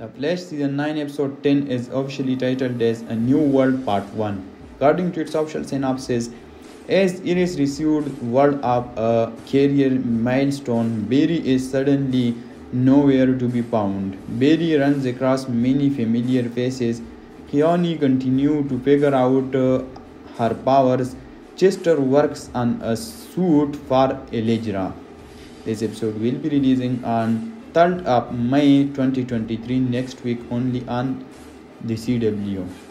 The Flash Season 9 Episode 10 is officially titled as A New World Part 1. According to its official synopsis, as Iris received word of a career milestone, Barry is suddenly nowhere to be found. Barry runs across many familiar faces. Khione continues to figure out uh, her powers. Chester works on a suit for Allegra. This episode will be releasing on 3rd of May 2023 next week only on the CW.